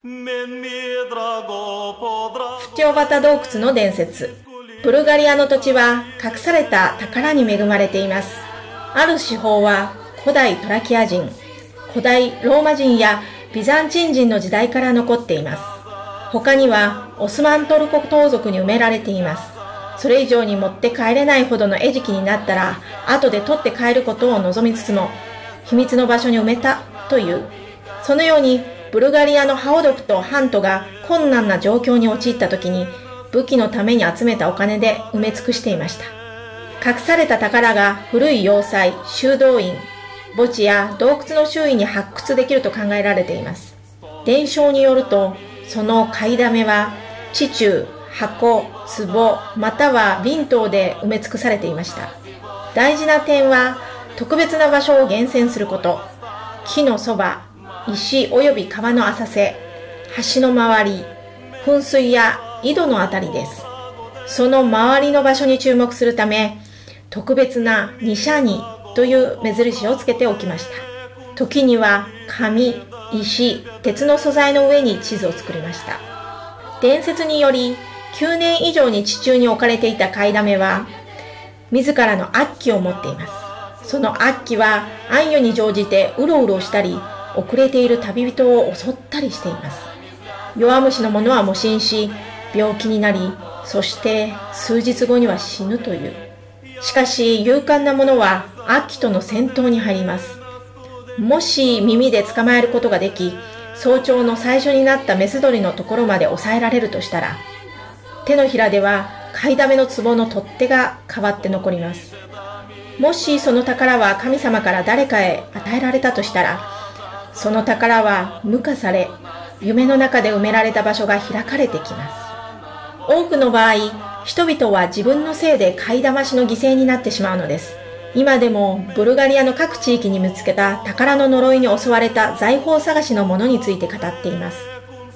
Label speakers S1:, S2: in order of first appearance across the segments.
S1: 不調型洞窟の伝説。ブルガリアの土地は隠された宝に恵まれています。ある手法は古代トラキア人、古代ローマ人やビザンチン人の時代から残っています。他にはオスマントルコ盗賊に埋められています。それ以上に持って帰れないほどの餌食になったら、後で取って帰ることを望みつつも、秘密の場所に埋めたという。そのようにブルガリアのハオドクとハントが困難な状況に陥った時に武器のために集めたお金で埋め尽くしていました。隠された宝が古い要塞、修道院、墓地や洞窟の周囲に発掘できると考えられています。伝承によると、その買いだめは地中、箱、壺、または瓶等で埋め尽くされていました。大事な点は特別な場所を厳選すること。木のそば、石及び川の浅瀬、橋の周り、噴水や井戸のあたりです。その周りの場所に注目するため、特別な二車にという目印をつけておきました。時には紙、石、鉄の素材の上に地図を作りました。伝説により、9年以上に地中に置かれていた買いだめは、自らの悪鬼を持っています。その悪鬼は暗夜に乗じてうろうろしたり、遅れている旅人を襲ったりしています。弱虫の者は模進し、病気になり、そして数日後には死ぬという。しかし勇敢な者は悪鬼との戦闘に入ります。もし耳で捕まえることができ、早朝の最初になったメス鳥のところまで抑えられるとしたら、手のひらでは買いだめの壺の取っ手が変わって残ります。もしその宝は神様から誰かへ与えられたとしたら、その宝は無化され、夢の中で埋められた場所が開かれてきます。多くの場合、人々は自分のせいで買い騙しの犠牲になってしまうのです。今でもブルガリアの各地域に見つけた宝の呪いに襲われた財宝探しのものについて語っています。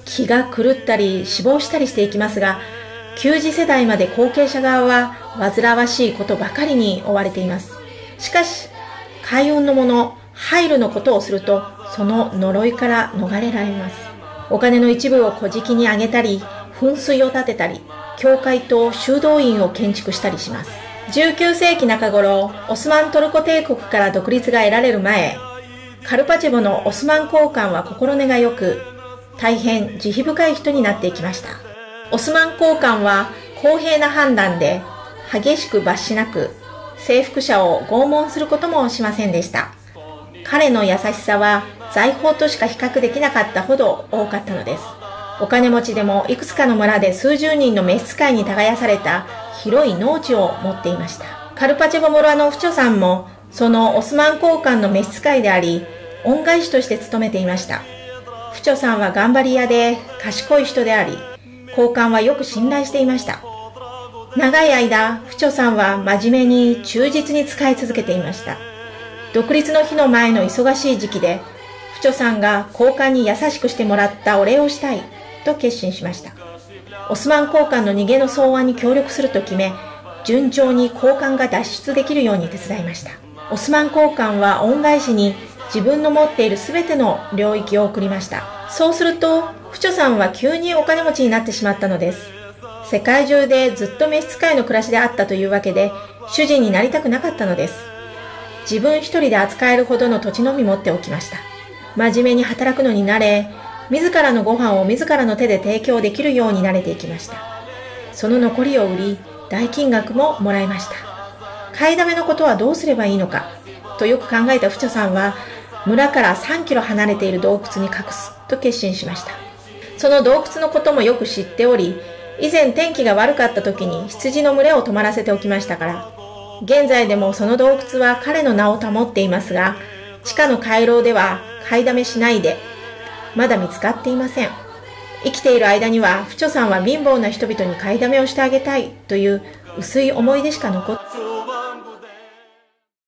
S1: 気が狂ったり死亡したりしていきますが、旧時世代まで後継者側は煩わしいことばかりに追われています。しかし、開運のもの、入るのことをすると、その呪いから逃れられます。お金の一部を小敷にあげたり、噴水を建てたり、教会と修道院を建築したりします。19世紀中頃、オスマントルコ帝国から独立が得られる前、カルパチェボのオスマン交換は心根が良く、大変慈悲深い人になっていきました。オスマン交換は公平な判断で、激しく罰しなく、征服者を拷問することもしませんでした。彼の優しさは財宝としか比較できなかったほど多かったのです。お金持ちでもいくつかの村で数十人の召使いに耕された広い農地を持っていました。カルパチェボ村のフチョさんもそのオスマン交換の召使いであり、恩返しとして務めていました。フチョさんは頑張り屋で賢い人であり、交換はよく信頼していました。長い間、フチョさんは真面目に忠実に使い続けていました。独立の日の前の忙しい時期で、フチョさんが交換に優しくしてもらったお礼をしたいと決心しました。オスマン交換の逃げの草案に協力すると決め、順調に交換が脱出できるように手伝いました。オスマン交換は恩返しに自分の持っている全ての領域を送りました。そうすると、フチョさんは急にお金持ちになってしまったのです。世界中でずっと召使いの暮らしであったというわけで、主人になりたくなかったのです。自分一人で扱えるほどの土地のみ持っておきました。真面目に働くのに慣れ、自らのご飯を自らの手で提供できるように慣れていきました。その残りを売り、大金額ももらいました。買いだめのことはどうすればいいのか、とよく考えたフチョさんは、村から3キロ離れている洞窟に隠すと決心しました。その洞窟のこともよく知っており、以前天気が悪かった時に羊の群れを泊まらせておきましたから、現在でもその洞窟は彼の名を保っていますが、地下の回廊では買いだめしないで、まだ見つかっていません。生きている間には、フチョさんは貧乏な人々に買いだめをしてあげたいという薄い思い出しか残って